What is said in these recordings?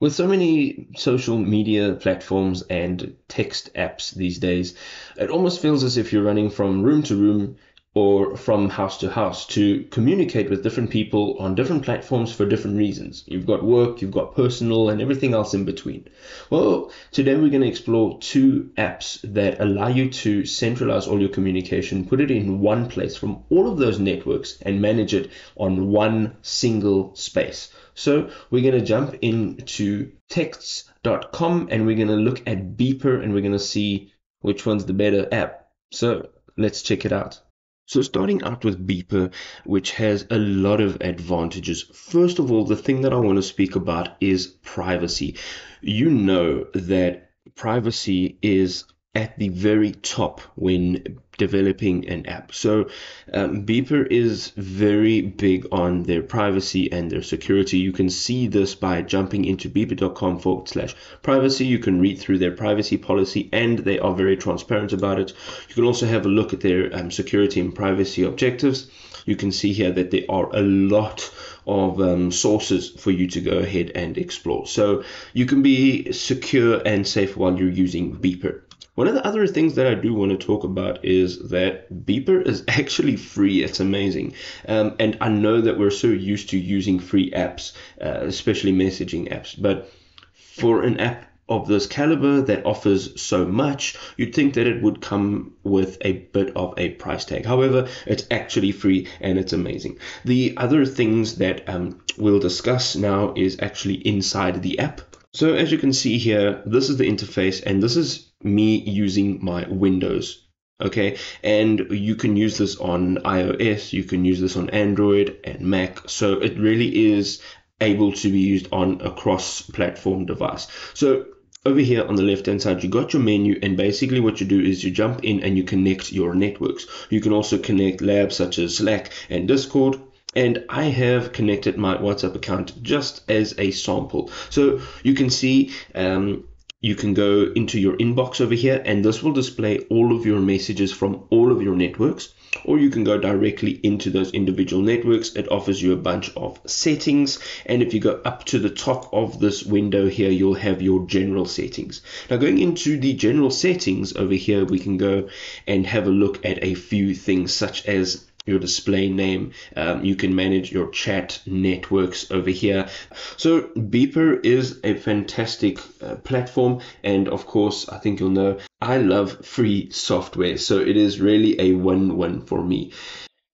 With so many social media platforms and text apps these days, it almost feels as if you're running from room to room or from house to house to communicate with different people on different platforms for different reasons. You've got work, you've got personal, and everything else in between. Well, today we're going to explore two apps that allow you to centralize all your communication, put it in one place from all of those networks, and manage it on one single space. So we're going to jump into texts.com and we're going to look at Beeper and we're going to see which one's the better app. So let's check it out. So starting out with Beeper, which has a lot of advantages. First of all, the thing that I want to speak about is privacy. You know that privacy is at the very top when developing an app. So um, Beeper is very big on their privacy and their security. You can see this by jumping into beeper.com forward slash privacy. You can read through their privacy policy and they are very transparent about it. You can also have a look at their um, security and privacy objectives. You can see here that there are a lot of um, sources for you to go ahead and explore. So you can be secure and safe while you're using Beeper. One of the other things that I do want to talk about is that Beeper is actually free. It's amazing. Um, and I know that we're so used to using free apps, uh, especially messaging apps. But for an app of this caliber that offers so much, you'd think that it would come with a bit of a price tag. However, it's actually free and it's amazing. The other things that um, we'll discuss now is actually inside the app. So as you can see here, this is the interface and this is me using my Windows. Okay, and you can use this on iOS, you can use this on Android and Mac. So it really is able to be used on a cross platform device. So over here on the left hand side you got your menu and basically what you do is you jump in and you connect your networks you can also connect labs such as slack and discord and I have connected my WhatsApp account just as a sample. So you can see um, you can go into your inbox over here and this will display all of your messages from all of your networks or you can go directly into those individual networks. It offers you a bunch of settings and if you go up to the top of this window here you'll have your general settings. Now going into the general settings over here we can go and have a look at a few things such as your display name. Um, you can manage your chat networks over here. So Beeper is a fantastic uh, platform. And of course, I think you'll know I love free software. So it is really a win-win for me.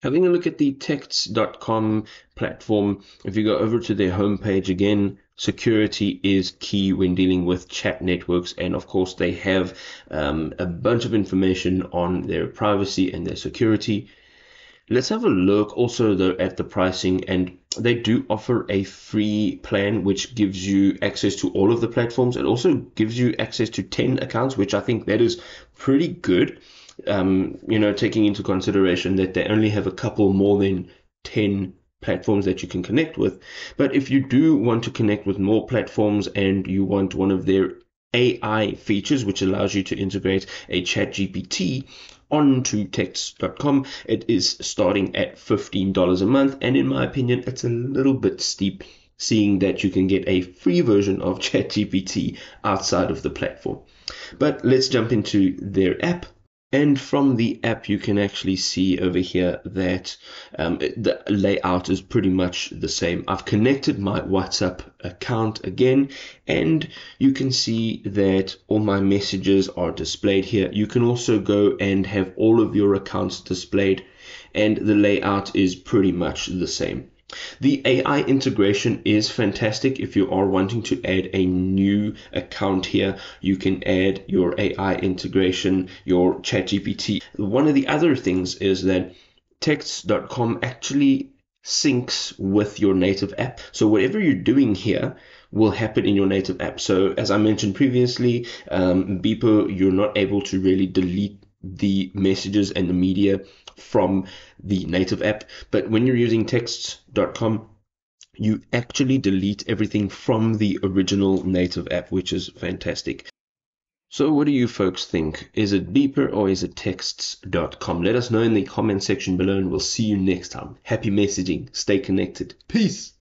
Having a look at the texts.com platform, if you go over to their homepage again, security is key when dealing with chat networks. And of course, they have um, a bunch of information on their privacy and their security. Let's have a look also though at the pricing and they do offer a free plan which gives you access to all of the platforms. It also gives you access to 10 accounts, which I think that is pretty good. Um, you know, taking into consideration that they only have a couple more than 10 platforms that you can connect with. But if you do want to connect with more platforms and you want one of their AI features, which allows you to integrate a chat GPT onto texts.com. It is starting at $15 a month, and in my opinion, it's a little bit steep seeing that you can get a free version of ChatGPT outside of the platform. But let's jump into their app. And from the app, you can actually see over here that um, the layout is pretty much the same. I've connected my WhatsApp account again, and you can see that all my messages are displayed here. You can also go and have all of your accounts displayed, and the layout is pretty much the same. The AI integration is fantastic. If you are wanting to add a new account here, you can add your AI integration, your ChatGPT. One of the other things is that texts.com actually syncs with your native app. So whatever you're doing here will happen in your native app. So as I mentioned previously, um, Beeper, you're not able to really delete the messages and the media from the native app. But when you're using texts.com, you actually delete everything from the original native app, which is fantastic. So what do you folks think? Is it Beeper or is it texts.com? Let us know in the comment section below and we'll see you next time. Happy messaging. Stay connected. Peace.